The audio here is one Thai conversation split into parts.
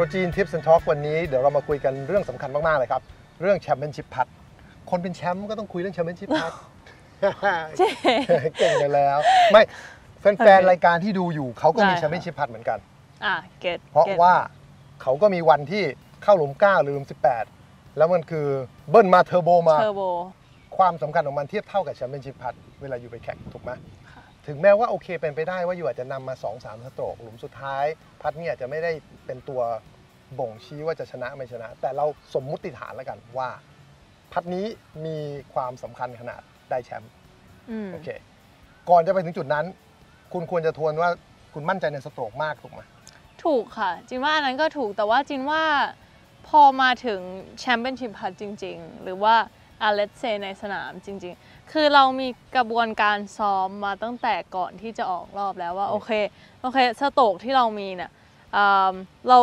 รจีนทิปส์ and Talk วันนี้เดี๋ยวเรามาคุยกันเรื่องสำคัญมาก ๆ เลยครับ เรื่องแชมเปี้ยนชิพพัดคนเป็นแชมป์ก็ต้องคุยเรื่องแชมเปี้ยนชิพพัดเจ๊เก่งกันแล้ว ไม่แฟนโอเคๆรายการที่ดูอยู่เขาก็มีได้แชมเปี้ยนชิพพัดเหมือนกันอะเก็ตเพราะว่าเขาก็มีวันที่เข้าหลุม9หรือหลุม18 แล้วมันคือเบิ้ลมาเทอร์โบมาเทอร์โบความสำคัญของมันเทียบเท่ากับแชมเปี้ยนชิพพัดเวลาอยู่ไปแข่งถูกไหม ถึงแม้ว่าโอเคเป็นไปได้ว่าอยู่อาจจะนำมา 2 3สโตรกหลุมสุดท้าย putt เนี่ยอาจจะไม่ได้เป็นตัวบ่งชี้ว่าจะชนะไม่ชนะ แต่เราสมมุติฐานแล้วกันว่า putt นี้มีความสำคัญขนาดได้แชมป์อืมโอเคก่อนจะไปถึงจุดนั้น คุณควรจะทวนว่าคุณมั่นใจใน stroke มากถูกไหม ถูกค่ะ จีนว่าอันนั้นก็ถูกแต่ว่าจีนว่าพอมาถึง championship putt จริง ๆ หรือว่า อา let's say ในสนามจริง ๆ คือเรามีกระบวนการซ้อมมาตั้งแต่ก่อนที่จะออกรอบแล้วว่าโอเคโอเคสโตรกที่เรามีเนี่ยอ่าเรา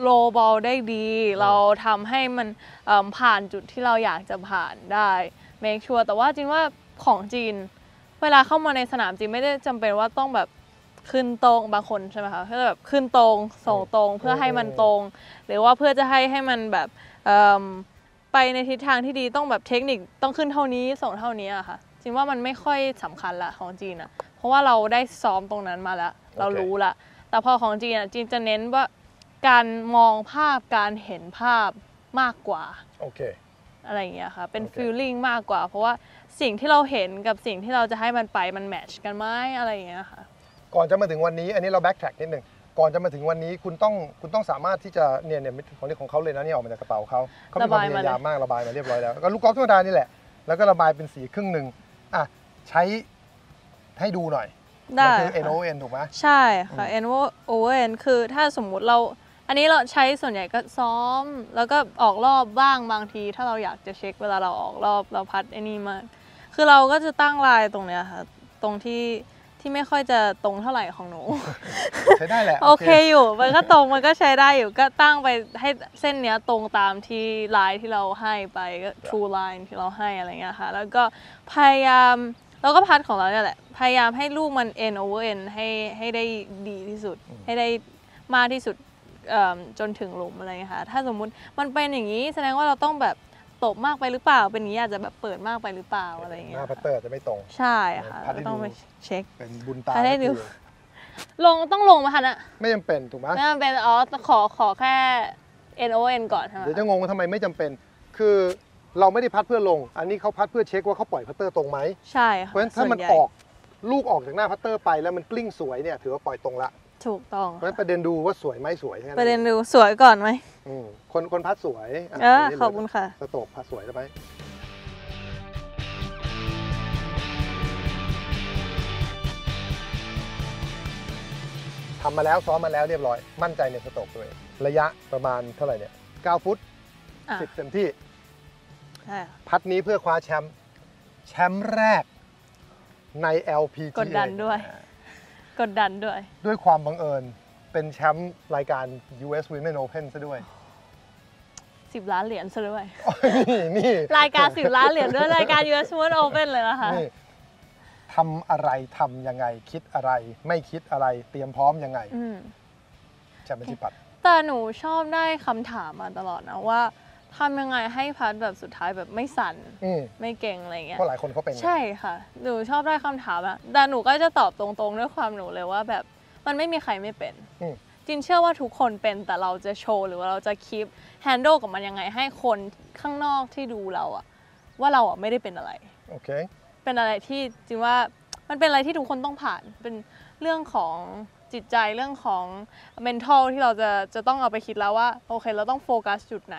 โลบอลได้ดี เราทำให้มันเอิ่มผ่านจุดที่เราอยากจะผ่านได้ make sure แต่ว่าจินว่าของจีน เวลาเข้ามาในสนามจริงไม่ได้จำเป็นว่าต้องแบบขึ้นตรงบางคนใช่ไหมคะก็จะแบบขึ้นตรงส่งตรงเพื่อให้มันตรง หรือว่าเพื่อจะให้ให้มันแบบเอิ่ม ไปในทิศทางที่ดีต้องแบบเทคนิคต้องขึ้นเท่านี้ส่งเท่านี้อะค่ะจริงว่ามันไม่ค่อยสำคัญละของจีนอะเพราะว่าเราได้ซ้อมตรงนั้นมาแล้ว เรารู้ละแต่พอของจีนอะจีนจะเน้นว่าการมองภาพการเห็นภาพมากกว่าโอเคอะไรอย่างเงี้ยค่ะเป็นโอเคฟีลลิ่งมากกว่า เพราะว่าสิ่งที่เราเห็นกับสิ่งที่เราจะให้มันไปมันแมทช์กันไหมอะไรอย่างเงี้ยค่ะก่อนจะมาถึงวันนี้อันนี้เราแบ็กแทร็กนิดหนึ่ง ก่อนจะมาถึงวันนี้คุณต้องคุณต้องสามารถที่จะเนี่ยเนี่ยของนี่ของเขาเลยนะเนี่ยออกมาจากกระเป๋าเขาเขามีความพระบายมาเลยยายามมากระบายมาเรียบร้อยแล้วก็ลูกกอล์ฟธรรมดานี่แหละ แล้วก็ระบายเป็นสีครึ่งหนึ่งอะใช้ให้ดูหน่อยได้มัคือค่ะ N O N ถูกไหมใช่ค่ะ N over N คือถ้าสมมุติเรา อันนี้เราใช้ส่วนใหญ่ก็ซ้อม แล้วก็ออกรอบบ้างบางที ถ้าเราอยากจะเช็คเวลาเราออกรอบเราพัดไอ้นี่มา คือเราก็จะตั้งลายตรงเนี้ยค่ะ ตรงที่ ที่ไม่ค่อยจะตรงเท่าไหร่ของหนู ใช้ได้แหละ โอเคอยู่ มันก็ตรงมันก็ใช้ได้อยู่ก็ตั้งไปให้เส้นเนี้ยตรงตามที่ลายที่เราให้ไปก็ true line ที่เราให้อะไรเงี้ยค่ะ แล้วก็พยายามเราก็พัดของเราเนี่ยแหละ พยายามให้ลูกมัน n over n ให้ให้ได้ดีที่สุด ให้ได้มากที่สุดเอิ่มจนถึงหลุมอะไรเงี้ยค่ะ ถ้าสมมุติมันเป็นอย่างนี้แสดงว่าเราต้องแบบ ตบมากไปหรือเปล่า เป็นอย่างนี้อาจจะแบบเปิดมากไปหรือเปล่าอะไรหเงี้ยน้าพัตค่ะเตอร์จะไม่ตรง ใช่ค่ะพัดให้ก็ต้องดู ไปเช็ค เป็นบุญตาพัดให้ดูทีลงต้องลงมาทันอะไม่จำเป็นถูกไหมไม่มันเป็นอ๋อขอขอแค่ N O N ก่อนใช่ไหมเดี๋ยวจะงงว่าทำไมไม่จำเป็น คือเราไม่ได้พัดเพื่อลง อันนี้เขาพัดเพื่อเช็คว่าเขาปล่อยพัตเตอร์ตรงไหม ใช่เพค่ะราะฉะนั้นถ้ามันส่วใหญ่ออกลูกออกจากหน้าพัตเตอร์ไปแล้วมันกลิ้งสวยเนี่ยถือว่าปล่อยตรงละ ถูกต้องเพราะฉะนั้นประเด็นดูว่าสวยไหมสวยแค่นั้นประเด็นดูสวยก่อนไหมอืมคนคนพัดสวยะเออนี่ขอบคุณค่ะ สโตกพัดสวยได้ไหมทำมาแล้วซ้อมมาแล้วเรียบร้อย มั่นใจในสโตกตัวเองระยะประมาณเท่าไหร่เนี่ย 9 ฟุต อะ10เต็มที่ ใช่ค่ะพัดนี้เพื่อคว้าแชมป์แชมป์แรกใน LPGA กดดันด้วย กดดันด้วย ด้วยความบังเอิญเป็นแชมป์รายการ US Women Open ซะด้วย 10 ล้านเหรียญซะด้วย นี่นี่รายการ10ล้านเหรียญด้วยรายการ US Women Open เลยนะคะนี่ทำอะไรทำยังไงคิดอะไร ไม่คิดอะไรเตรียมพร้อมยังไงอืม championship puttแต่หนูชอบได้คำถามมาตลอดนะว่า ทำยังไงให้ putt แบบสุดท้ายแบบไม่สั่นอืมไม่เก่งอะไรเงี้ย เพราะหลายคนเขาเป็นไง ใช่ค่ะ หนูชอบได้คำถามอะแต่หนูก็จะตอบตรงๆ ด้วยความหนูเลยว่าแบบมันไม่มีใครไม่เป็น อืมจีนเชื่อว่าทุกคนเป็นแต่เราจะโชว์หรือว่าเราจะ keep handle กับมันยังไงให้คนข้างนอกที่ดูเราอะว่าเราอะไม่ได้เป็นอะไร โอเค เป็นอะไรที่จริงว่ามันเป็นอะไรที่ทุกคนต้องผ่าน เป็นเรื่องของจิตใจเรื่องของ mental ที่เราจะจะต้องเอาไปคิดแล้วว่าโอเค เราต้องโฟกัสจุดไหน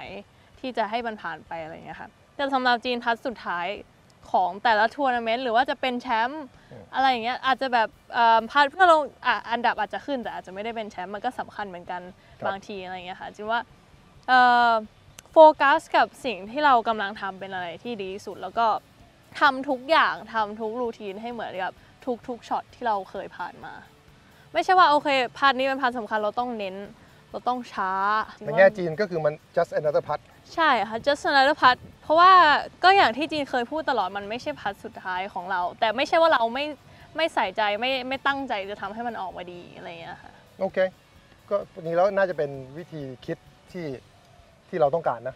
ที่จะให้มันผ่านไปอะไรอย่างเงี้ยค่ะแต่สำหรับจีนพัดสุดท้ายของแต่ละทัวร์นาเมนต์หรือว่าจะเป็นแชมป์อืมอะไรอย่างเงี้ยอาจจะแบบเอ่อพัดเพื่อลงอะอันดับอาจจะขึ้นแต่อาจจะไม่ได้เป็นแชมป์มันก็สำคัญเหมือนกันบางทีอะไรอย่างเงี้ยค่ะจินว่าเอ่อโฟกัสกับสิ่งที่เรากำลังทำเป็นอะไรที่ดีที่สุดแล้วก็ทำทุกอย่างทำทุก routine ให้เหมือนกับทุกทุกช็อตที่เราเคยผ่านมา ไม่ใช่ว่าโอเค putt นี้เป็น putt สำคัญเราต้องเน้น เราต้องช้าในแง่จีนก็คือมัน just another putt ใช่ค่ะ just another putt เพราะว่าก็อย่างที่จีนเคยพูดตลอดมันไม่ใช่ putt สุดท้ายของเรา แต่ไม่ใช่ว่าเราไม่ไม่ใส่ใจไม่ไม่ตั้งใจจะทำให้มันออกมาดีอะไรอย่างเงี้ยค่ะโอเค ก็นี้แล้วน่าจะเป็นวิธีคิดที่ที่เราต้องการนะ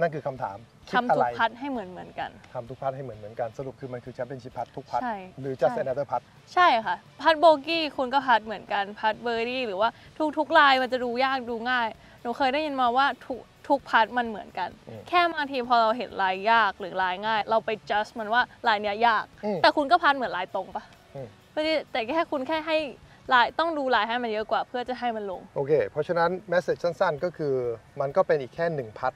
นั่นคือคำถามคิด ทำอะไรทุก puttให้เหมือนเหมือนกัน ทำทุก putt ให้เหมือนเหมือนกัน สรุปคือมันคือ championship putt ทุก putt ใช่หรือ just ใช่ another putt ใช่ค่ะ putt bogey คุณก็ putt เหมือนกัน putt birdie หรือว่าทุกทุกลายมันจะดูยากดูง่าย หนูเคยได้ยินมาว่าทุกทุก putt มันเหมือนกันอืมแค่บางทีพอเราเห็นลายยากหรือลายง่าย เราไป just มันว่าลายเนี้ยยากอืมแต่คุณก็ putt เหมือนลายตรงปะอืมไม่ได้แต่แค่คุณแค่ให้ลายต้องดูลายให้มันเยอะกว่าเพื่อจะให้มันลง โอเค เพราะฉะนั้น message สั้นๆ ก็คือมันก็เป็นอีกแค่หนึ่งพัด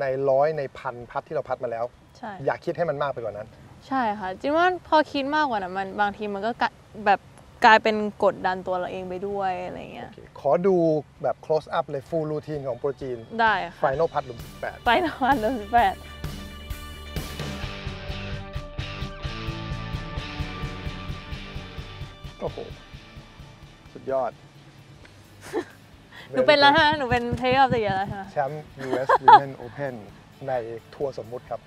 ในร้อยในพันพัดที่เราพัดมาแล้ว ใช่อย่าคิดให้มันมากไปกว่านั้น ใช่ค่ะจริงว่าพอคิดมากกว่านั้นมันบางทีมันก็กลายแบบกลายเป็นกดดันตัวเราเองไปด้วยอะไรเงี้ยโอเคขอดูแบบ close up เลย full routine ของโปรจีน ได้ค่ะ final พัดหลุมแปดไปนวันเดือนสิบแปดโอ้โห สุดยอด หนูเป็นแล้วใช่ไหมหนูเป็นเทปออฟเดอะเยแล้วใช่ไหมแชมป์ US Women Open ในทัวร์สมมุติครับ